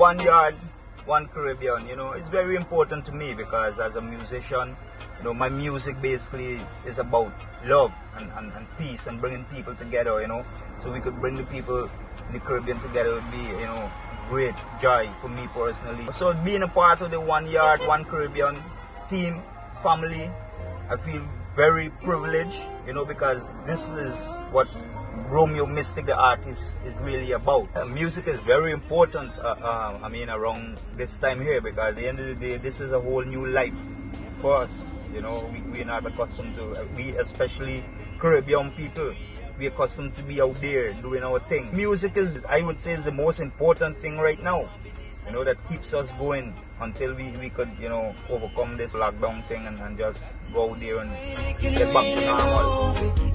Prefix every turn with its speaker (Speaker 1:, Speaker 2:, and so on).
Speaker 1: one yard, one Caribbean. You know, it's very important to me because as a musician, you know, my music basically is about love and, and, and peace and bringing people together. You know, so we could bring the people in the Caribbean together would be, you know, great joy for me personally. So being a part of the One Yard, One Caribbean team, family, I feel very privileged, you know, because this is what Romeo Mystic, the artist, is really about. Uh, music is very important, uh, uh, I mean, around this time here, because at the end of the day, this is a whole new life for us. You know, we, we're not accustomed to, uh, we especially Caribbean people, we are accustomed to be out there doing our thing. Music is, I would say, is the most important thing right now. You know, that keeps us going until we, we could, you know, overcome this lockdown thing and, and just go there and get back to normal.